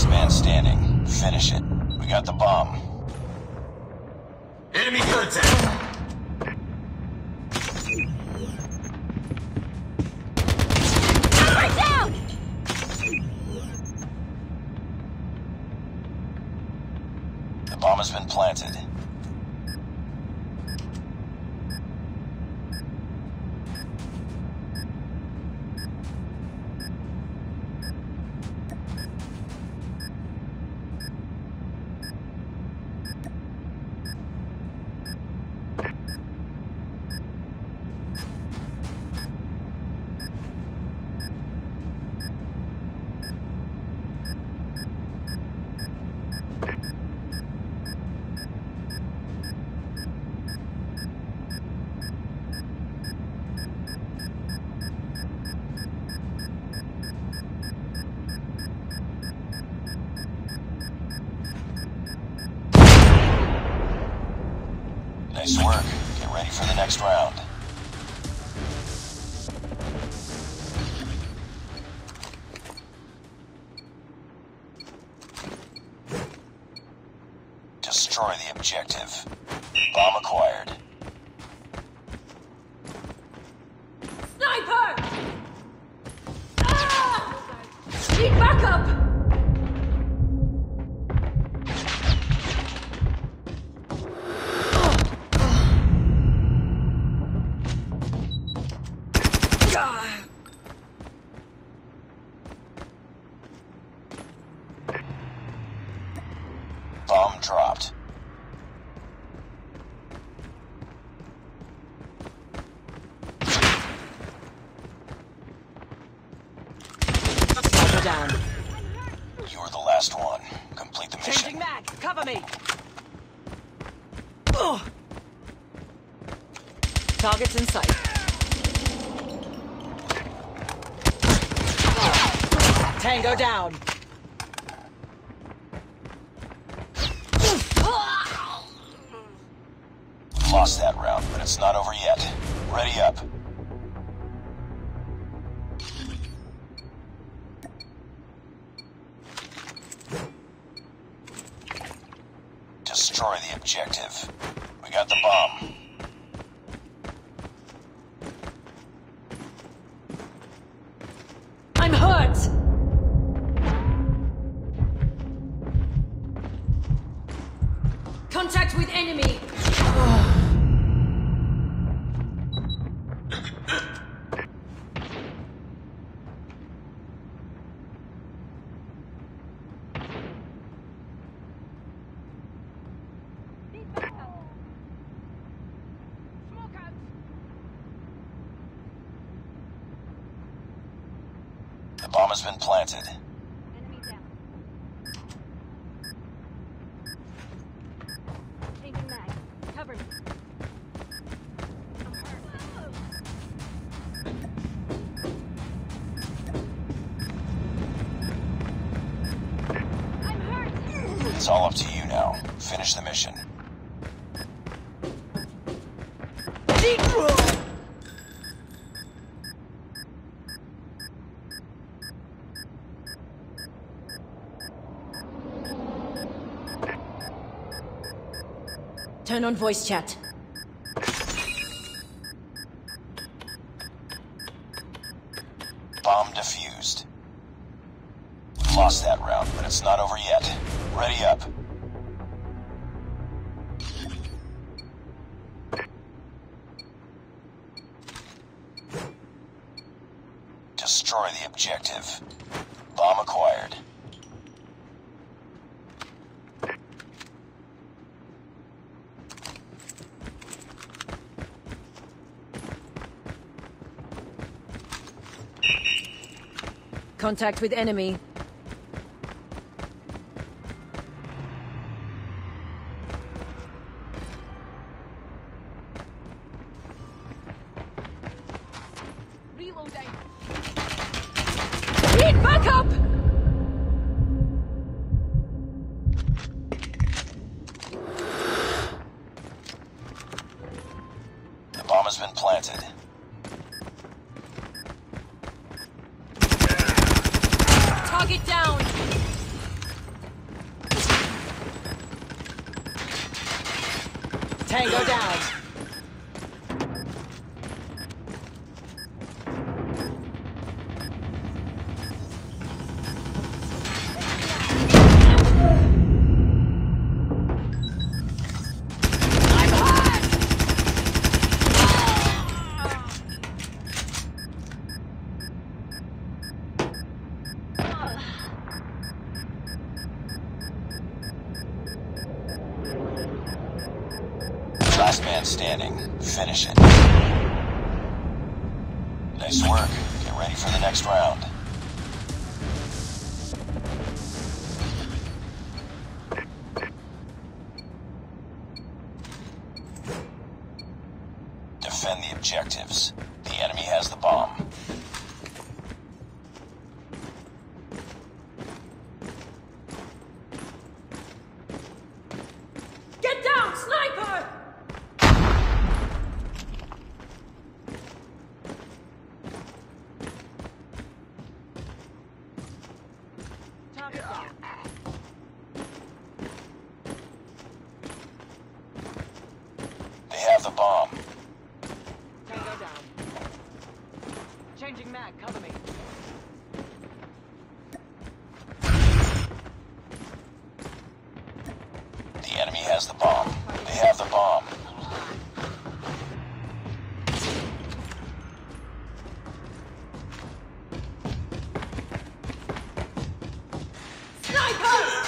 last man standing. Finish it. We got the bomb. Enemy contact! Sniper down! The bomb has been planted. Nice work. Get ready for the next round. Destroy the objective. Bomb acquired. Sniper! Ah! Need backup! Dropped. Down. You were the last one. Complete the Changing mag. Cover me. Ugh. Targets in sight. Tango down. Lost that round, but it's not over yet. Ready up. Destroy the objective. We got the bomb. Bomb has been planted. Enemy down. Cover me. I'm hurt! It's all up to you now. Finish the mission. Turn on voice chat. Bomb defused. Lost that round, but it's not over yet. Ready up. Destroy the objective. Bomb acquired. Contact with enemy. Reloading. Need backup! Target down. Tango down. Man standing. Finish it. Nice work. Get ready for the next round. Defend the objectives. The enemy has the bomb. Have the bomb. Tango down. Changing mag, cover me. The enemy has the bomb. They have the bomb. Sniper!